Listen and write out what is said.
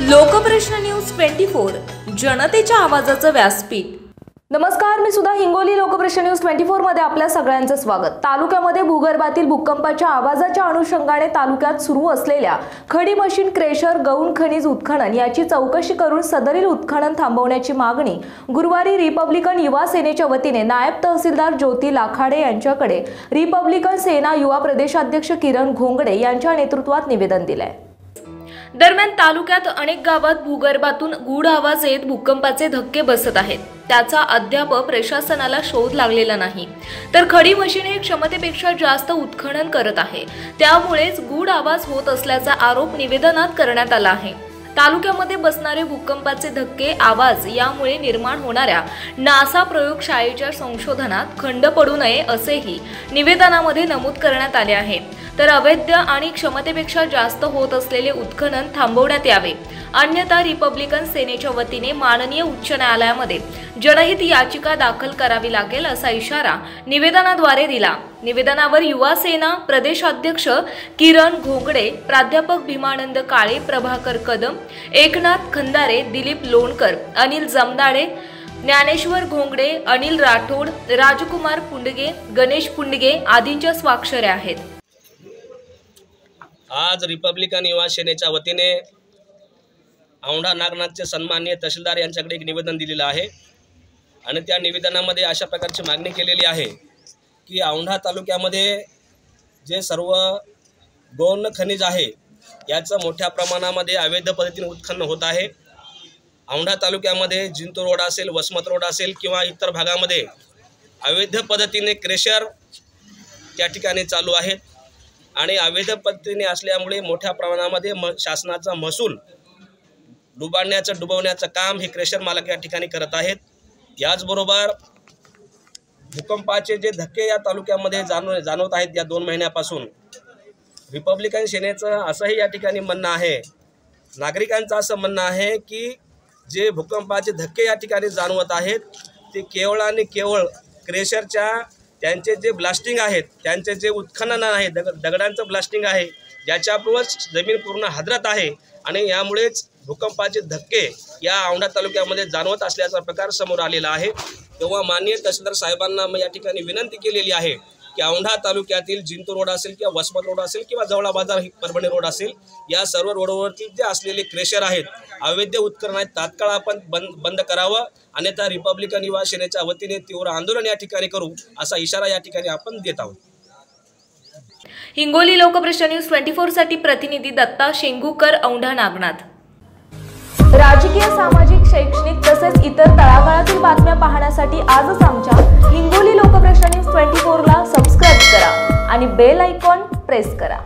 Lokprashna news twenty four जनतेच्या आवाजाचं व्यासपीठ. नमस्कार मी सुद्धा हिंगोली लोकप्रश्न न्यूज ट्वेंटी फोरमध्ये आपल्या सगळ्यांचं स्वागत. तालुक्यामध्ये भूगर्भातील भूकंपाच्या आवाजाच्या अनुषंगाने तालुक्यात सुरू असलेल्या खडी मशीन क्रेशर गौण खनिज उत्खनन याची चौकशी करून सदरील उत्खनन थांबवण्याची मागणी गुरुवारी रिपब्लिकन युवा सेनेच्या वतीने नायब तहसीलदार ज्योती लाखाडे यांच्याकडे रिपब्लिकन सेना युवा प्रदेशाध्यक्ष किरण घोंगडे यांच्या नेतृत्वात निवेदन दिलं आहे दरम्यान तालुक्यात अनेक गावात भूगर्भातून गूढ आवाज येत भूकंपाचे धक्के बसत आहेत. त्याचा अद्याप प्रशासनाला शोध लागलेला नाही. तर खडी मशीन हे क्षमतेपेक्षा जास्त उत्खनन करत आहे. त्यामुळेच गूढ आवाज होत असल्याचा आरोप निवेदनात करण्यात आला आहे. तालुक्यामध्ये बसणारे भूकंपाचे धक्के आवाज यामुळे निर्माण होणाऱ्या नासा प्रयोगशाळेच्या संशोधनात खंड पडू नये असेही निवेदनामध्ये नमूद करण्यात आले आहे. तर अवैध आणि क्षमतेपेक्षा जास्त होत असलेले उत्खनन थांबवण्यात यावे. अन्यथा रिपब्लिकन सेनेच्या वतीने माननीय उच्च न्यायालयामध्ये जनहित याचिका दाखल करावी लागेल असा इशारा निवेदनाद्वारे दिला. निवेदनावर युवा सेना प्रदेशाध्यक्ष किरण घोगडे प्राध्यापक भीमानंद काळे प्रभाकर कदम एकनाथ खंदारे दिलीप लोणकर अनिल जमदाडे ज्ञानेश्वर घोंगडे अनिल राठोड राजकुमार पुंडगे गणेश पुंडगे आदींच्या स्वाक्षऱ्या आहेत. आज रिपब्लिकन युवा सेनेच्या वतीने औंढा नागनाथचे सन्माननीय तहसीलदार यांच्याकडे एक निवेदन दिलेलं आहे. आणि त्या निवेदनामध्ये अशा प्रकारची मागणी केलेली आहे की औंढा तालुक्यामध्ये जे सर्व गौण खनिज आहे याचं मोठ्या प्रमाणामध्ये अवैध पद्धतीने उत्खनन होत आहे. औंढा तालुक्यामध्ये जिंतूर रोड असेल वसमत रोड असेल किंवा इतर भागामध्ये अवैध पद्धतीने क्रेशर त्या ठिकाणी चालू आहेत. आणि अवैध पद्धतीने असल्यामुळे मोठ्या प्रमाणामध्ये म शासनाचा महसूल डुबाडण्याचं डुबवण्याचं काम हे क्रेशर मालक या ठिकाणी करत आहेत. याचबरोबर भूकंपाचे जे धक्के या तालुक्यामध्ये जाणव जाणवत आहेत या दोन महिन्यापासून रिपब्लिकन सेनेचं असंही या ठिकाणी म्हणणं आहे. नागरिकांचं असं म्हणणं आहे की जे भूकंपाचे धक्के या ठिकाणी जाणवत आहेत ते केवळ आणि केवळ क्रेशरच्या त्यांचे जे ब्लास्टिंग आहेत त्यांचे जे उत्खनन आहे दग दगडांचं ब्लास्टिंग आहे ज्याच्यापूर्वच जमीन पूर्ण हादरत आहे आणि यामुळेच भूकंपाचे धक्के या औंढा तालुक्यामध्ये जाणवत असल्याचा प्रकार समोर आलेला आहे. तेव्हा माननीय तहसीलदार साहेबांना मी या ठिकाणी विनंती केलेली आहे की औंढा तालुक्यातील जिंतूर रोड असेल किंवा वसमत रोड असेल किंवा जवळा बाजार परभणी रोड असेल या सर्व रोडवरती जे असलेले क्रेशर आहेत अवैध उत्खनन आहेत तात्काळ आपण बंद बंद करावं. अन्यथा रिपब्लिकन युवा सेनेच्या वतीने तीव्र आंदोलन या ठिकाणी करू असा इशारा या ठिकाणी आपण देत आहोत. हिंगोली लोकप्रश्न न्यूज ट्वेंटी फोरसाठी प्रतिनिधी दत्ता शेंगूकर औंढा नागनाथ. राजकीय सामाजिक शैक्षणिक तसेच इतर तळागाळातील बातम्या पाहण्यासाठी आजच आमच्या बेल आयकॉन प्रेस करा.